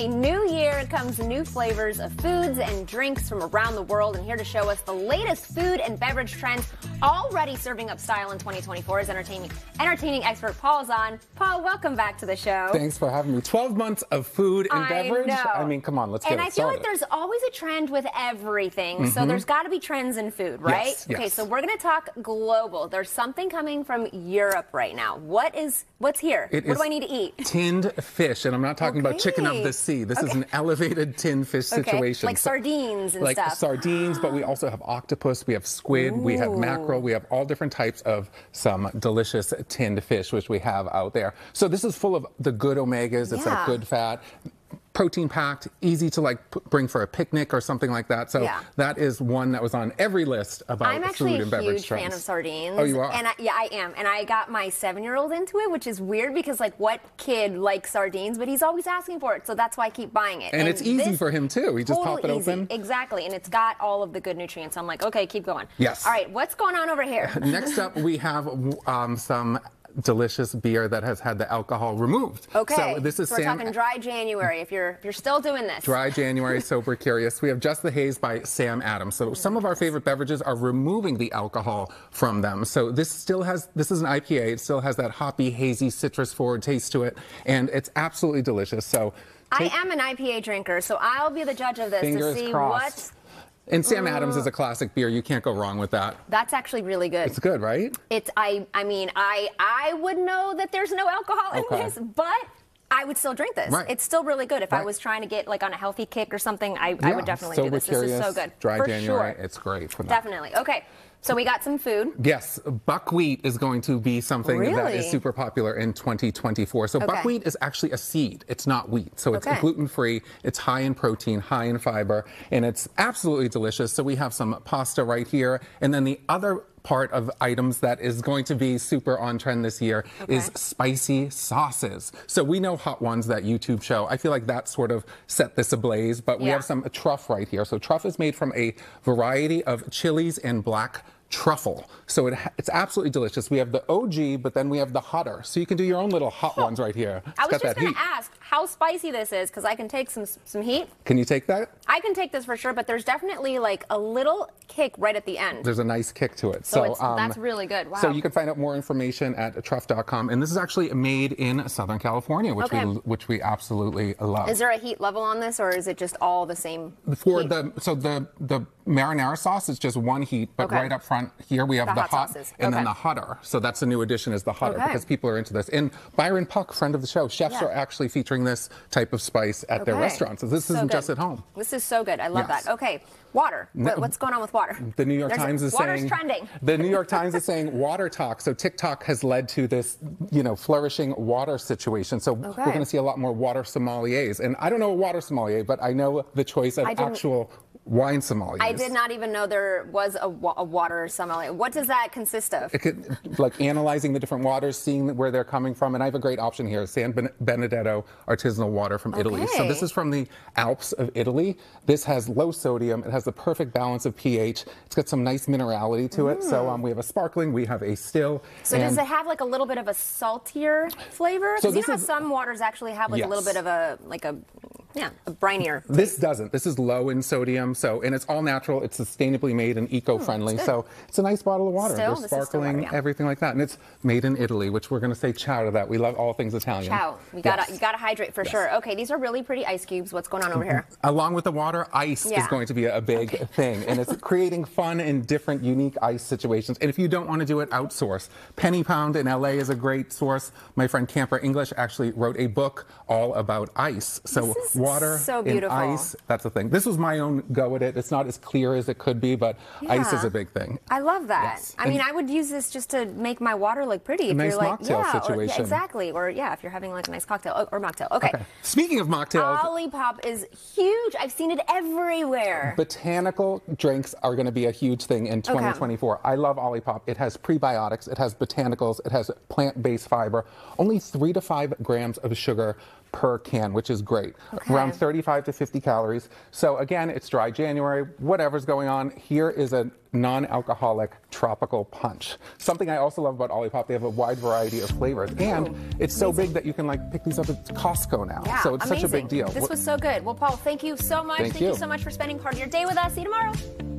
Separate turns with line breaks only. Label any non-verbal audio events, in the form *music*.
a new year comes new flavors of foods and drinks from around the world. And here to show us the latest food and beverage trends already serving up style in 2024 is entertaining entertaining expert Paul Zahn. Paul, welcome back to the show.
Thanks for having me. 12 months of food and
I
beverage.
know.
I mean, come on, let's get
and
it
I feel
started.
like there's always a trend with everything. So mm-hmm. there's got to be trends in food, right?
Yes,
Okay, so we're going to talk global. There's something coming from Europe right now. What is what's here?
It
what do I need to eat?
Tinned fish, and I'm not talking about chicken of the sea. This is an elevated tinned fish
Okay,
situation.
like sardines and
like
stuff.
sardines, but we also have octopus, we have squid, we have mackerel, we have all different types of some delicious tinned fish, which we have out there. So this is full of the good omegas. It's
Yeah.
a good fat. Protein packed, easy to like bring for a picnic or something like that. So
Yeah.
that is one that was on every list about
I'm actually
food
a
and beverage
huge fan of sardines.
Oh, you are?
And I, yeah, I am. And I got my seven-year-old into it, which is weird because like, what kid likes sardines? But he's always asking for it, so that's why I keep buying it.
And it's easy for him, too. He just pop it
easy.
open.
Exactly, and it's got all of the good nutrients. I'm like, okay, keep going.
Yes.
All right, what's going on over here? *laughs*
Next up, we have um, some delicious beer that has had the alcohol removed.
Okay.
So this is
So we're
Sam.
talking dry January. If you're if you're still doing this.
Dry *laughs* January Sober Curious. We have Just the Haze by Sam Adams. So some of our favorite beverages are removing the alcohol from them. So this still has, this is an IPA. It still has that hoppy, hazy, citrus forward taste to it. And it's absolutely delicious. So
I am an IPA drinker, so I'll be the judge of this
Fingers
to see
crossed.
what's.
And Sam Adams is uh. a classic beer. You can't go wrong with that.
That's actually really good.
It's good, right?
It's I I mean I I would know that there's no alcohol in this, but I would still drink this.
Right.
It's still really good. If I was trying to get like on a healthy kick or something, I, I would definitely
Sober
do this.
Curious,
this is so good.
Dry
For
January.
Sure.
It's great for that.
Definitely. Okay. So we got some food.
Yes, buckwheat is going to be something that
Really?
is super popular in 2024. So
Okay.
buckwheat is actually a seed. It's not wheat. So it's
Okay.
gluten free. It's high in protein, high in fiber, and it's absolutely delicious. So we have some pasta right here, and then the other part of items that is going to be super on trend this year is spicy sauces. So we know Hot Ones, that YouTube show. I feel like that sort of set this ablaze, but we
Yeah.
have some truff right here. So truff is made from a variety of chilies and black truffle. So it, it's absolutely delicious. We have the OG, but then we have the hotter. So you can do your own little hot ones right here. It's
I was just going to ask how spicy this is because I can take some some heat.
Can you take that?
I can take this for sure, but there's definitely like a little kick right at the end.
There's a nice kick to it.
So it's- that's um, really good. Wow.
So you can find out more information at truff.com. And this is actually made in Southern California, which
Okay.
we which we absolutely love.
Is there a heat level on this, or is it just all the same?
For
heat?
the so the the marinara sauce is just one heat, but
Okay.
right up front here we have
The
the,
hot
and then the hotter. So that's a new addition is the hotter
Okay.
because people are into this. And Byron Puck, friend of the show, chefs
Yeah.
are actually featuring this type of spice at their restaurants. So this
So
isn't
good.
just at home.
This is so good. I love
Yes.
that. Okay, water. What- what's going on with water?
The New York
There's
Times is
water's
saying
trending.
The New York Times is saying WaterTok. So TikTok has led to this, you know, flourishing water situation. So
Okay.
we're going to see a lot more water sommeliers. And I don't know a water sommelier, but I know the choice of actual wine sommeliers.
I did not even know there was a, wa- a water sommelier. What does that consist of?
It could, like analyzing the different waters, seeing where they're coming from. And I have a great option here San Ben- Benedetto artisanal water from Italy. So this is from the Alps of Italy. This has low sodium. It has the perfect balance of pH. It's got some nice minerality to it. So um, we have a sparkling, we have a still.
Mm. So does it have like a little bit of a saltier flavor?
So
Because you
this
know how
is-
some waters actually have like a little bit of a like a yeah a brinier.
This doesn't. This is low in sodium, so and it's all natural. It's sustainably made and eco-friendly.
Hmm, good.
so it's a nice bottle of water.
Still?
They're sparkling,
water, yeah.
everything like that, and it's made in Italy, which we're going to say ciao to that. We love all things Italian.
Ciao. You gotta
Yes.
you gotta hydrate for sure. Okay, these are really pretty ice cubes. What's going on over here? Mm-hmm.
Along with the water, ice
Yeah.
is going to be a big *laughs* thing, and it's creating fun and different, unique ice situations. And if you don't want to do it, outsource. Penny Pound in LA is a great source. My friend Camper English actually wrote a book all about ice. So water
so beautiful.
ice, that's the thing. This was my own go at it. It's not as clear as it could be, but ice is a big thing.
I love that.
Yes.
I
And-
mean, I would use this just to make my water look pretty. If
nice
you're like,
mocktail
yeah, Or, yeah, exactly. Or yeah, if you're having like a nice cocktail or, or mocktail. Okay.
Speaking of mocktails,
Olipop is huge. I've seen it everywhere.
Botanical drinks are going to be a huge thing in 2024. I love Olipop. It has prebiotics, it has botanicals, it has plant based fiber, only three to five grams of sugar per can, which is great. Around 35 to 50 calories. So again, it's dry January, whatever's going on. Here is a non-alcoholic tropical punch. Something I also love about Olipop, they have a wide variety of flavors. And it's so big that you can like pick these up at Costco now.
Yeah,
so it's
amazing.
such a big deal.
This was so good. Well, Paul, thank you so much.
Thank
thank you
you.
so much for spending part of your day with us. See you tomorrow.